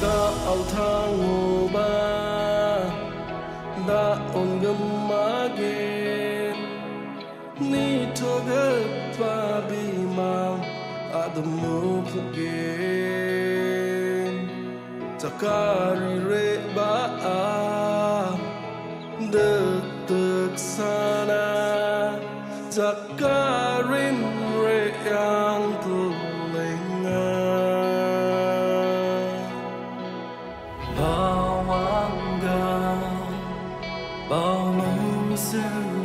da au thang ngô ba da on gam ma ge ni to ga pa bi ma adamu phuge takari re ba a de tuk sana takari So.